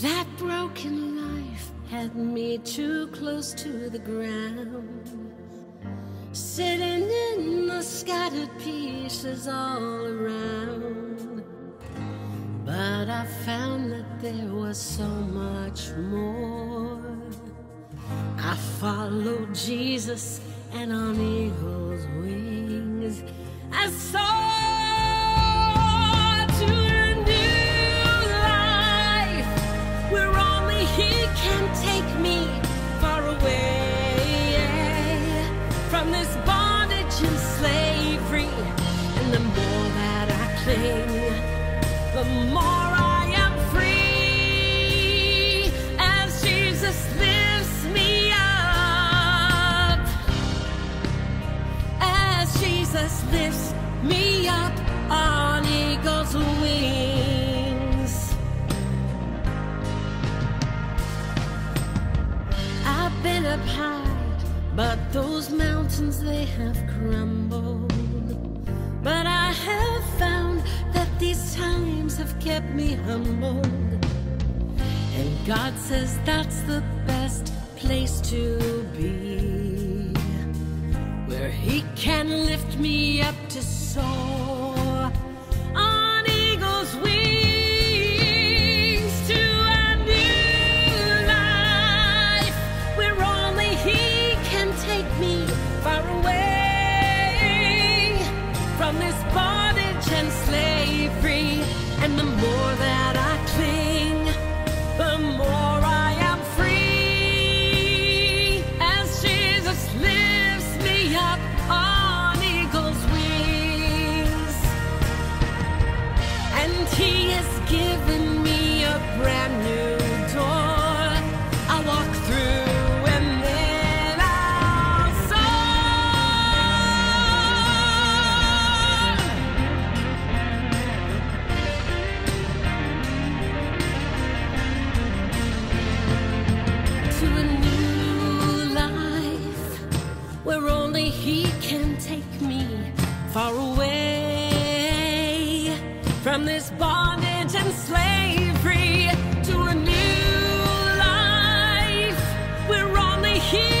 That broken life had me too close to the ground. Sitting in the scattered pieces all around. But I found that there was so much more. I followed Jesus and on eagle's this bondage and slavery. And the more that I cling, the more I am free as Jesus lifts me up. As Jesus lifts me up on eagle's wings. I've been up high, but those mountains they have crumbled. But I have found that these times have kept me humble. And God says that's the best place to be. Where He can lift me up to soar And the more that He can take me far away from this bondage and slavery to a new life. We're only here.